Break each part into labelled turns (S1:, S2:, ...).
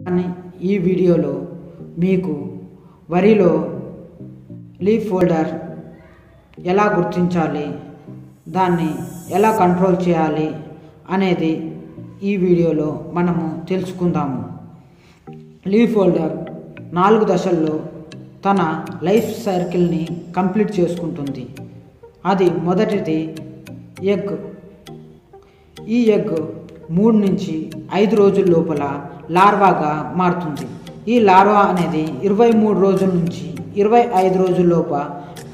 S1: కానీ ఈ వీడియోలో మీకు వరిలో లీఫ్ ఫోల్డర్ ఎలా గుర్తించాలి? దాన్ని ఎలా కంట్రోల్ చేయాలి? అనేది ఈ వీడియోలో మనము తెలుసుకుందాము. లీఫ్ ఫోల్డర్ నాలుగు దశల్లో తన లైఫ్ సర్కిల్ని కంప్లీట్ చేసుకుంటుంది. అది మొదటిది ఎగ్. ఈ ఎగ్ మూడు నుంచి ఐదు రోజుల లోపల లార్వాగా మారుతుంది. ఈ లార్వా అనేది ఇరవై మూడు రోజుల నుంచి ఇరవై ఐదు రోజుల లోప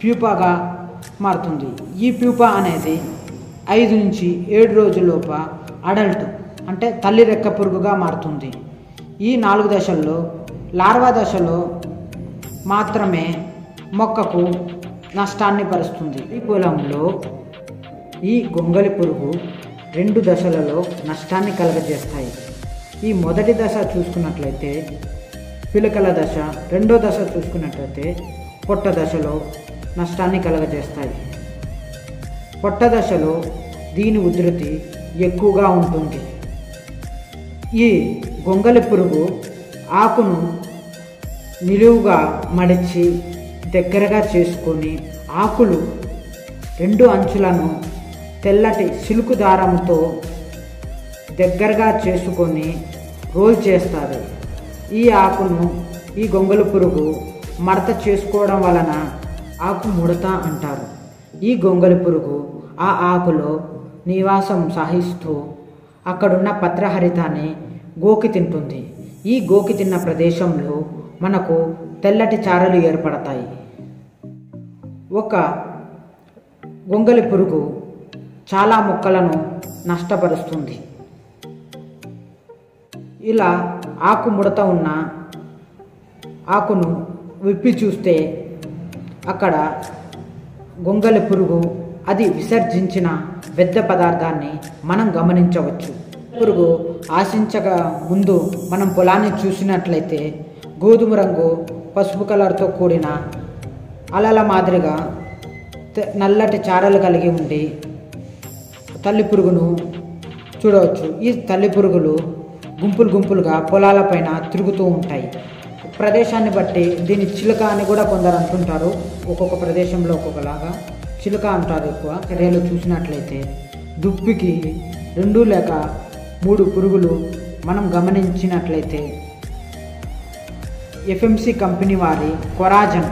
S1: ప్యూపాగా మారుతుంది. ఈ ప్యూపా అనేది ఐదు నుంచి ఏడు రోజుల లోప అడల్ట్ అంటే తల్లి రెక్క పురుగుగా మారుతుంది. ఈ నాలుగు దశల్లో లార్వా దశలో మాత్రమే మొక్కకు నష్టాన్ని పరుస్తుంది ఈ పొలంలో ఈ గొంగలి పురుగు రెండు దశలలో నష్టాన్ని కలగజేస్తాయి. ఈ మొదటి దశ చూసుకున్నట్లయితే పిలకల దశ రెండో దశ చూసుకున్నట్లయితే పొట్ట దశలో నష్టాన్ని కలగజేస్తాయి. పొట్ట దశలో దీని ఉధృతి ఎక్కువగా ఉంటుంది. ఈ గొంగలి పురుగు ఆకును నిలువుగా మడిచి దగ్గరగా చేసుకొని ఆకులు రెండు అంచులను తెల్లటి సిలుకు దారంతో దగ్గరగా చేసుకొని రోల్ చేస్తారు. ఈ ఆకును ఈ గొంగలి పురుగు మడత చేసుకోవడం వలన ఆకు ముడత అంటారు. ఈ గొంగలి పురుగు ఆ ఆకులో నివాసం సాగిస్తూ అక్కడున్న పత్రహరితాన్ని గోకి తింటుంది. ఈ గోకి తిన్న ప్రదేశంలో మనకు తెల్లటి చారలు ఏర్పడతాయి. ఒక గొంగలి పురుగు చాలా మొక్కలను నష్టపరుస్తుంది. ఇలా ఆకు ముడత ఉన్న ఆకును విప్పి చూస్తే అక్కడ గొంగలి పురుగు అది విసర్జించిన వ్యర్థ పదార్థాన్ని మనం గమనించవచ్చు. పురుగు ఆశించక ముందు మనం పొలాన్ని చూసినట్లయితే గోధుమ రంగు పసుపు కలర్తో కూడిన అలల మాదిరిగా నల్లటి చారలు కలిగి ఉండి తల్లి పురుగును చూడవచ్చు. ఈ తల్లి పురుగులు గుంపులు గుంపులుగా పొలాలపైన తిరుగుతూ ఉంటాయి. ప్రదేశాన్ని బట్టి దీని చిలుక అని కూడా కొందరు అంటుంటారు. ఒక్కొక్క ప్రదేశంలో ఒక్కొక్కలాగా చిలుక అంటారు ఎక్కువ. చర్యలు చూసినట్లయితే దుప్పికి రెండు లేక మూడు పురుగులు మనం గమనించినట్లయితే ఎఫ్ఎంసి కంపెనీ వారి కొరాజన్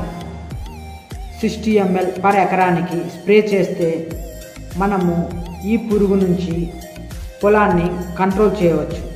S1: సిక్స్టీ ఎంఎల్ పర్ ఎకరానికి స్ప్రే చేస్తే మనము ఈ పురుగు నుంచి పొలాన్ని కంట్రోల్ చేయవచ్చు.